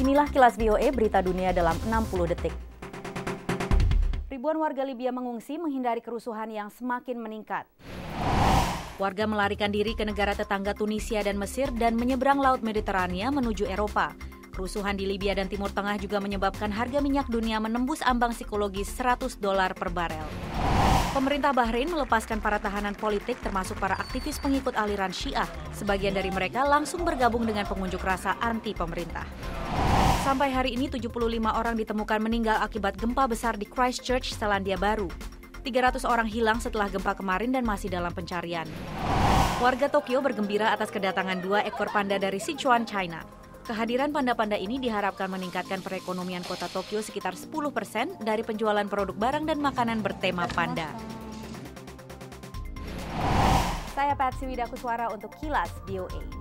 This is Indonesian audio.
Inilah kilas VOA berita dunia dalam 60 detik. Ribuan warga Libya mengungsi menghindari kerusuhan yang semakin meningkat. Warga melarikan diri ke negara tetangga Tunisia dan Mesir dan menyeberang Laut Mediterania menuju Eropa. Kerusuhan di Libya dan Timur Tengah juga menyebabkan harga minyak dunia menembus ambang psikologis 100 dolar per barel. Pemerintah Bahrain melepaskan para tahanan politik termasuk para aktivis pengikut aliran Syiah. Sebagian dari mereka langsung bergabung dengan pengunjuk rasa anti pemerintah. Sampai hari ini 75 orang ditemukan meninggal akibat gempa besar di Christchurch, Selandia Baru. 300 orang hilang setelah gempa kemarin dan masih dalam pencarian. Warga Tokyo bergembira atas kedatangan dua ekor panda dari Sichuan, China. Kehadiran panda-panda ini diharapkan meningkatkan perekonomian kota Tokyo sekitar 10 persen dari penjualan produk barang dan makanan bertema panda. Saya Patsy Widakuswara untuk Kilas VOA.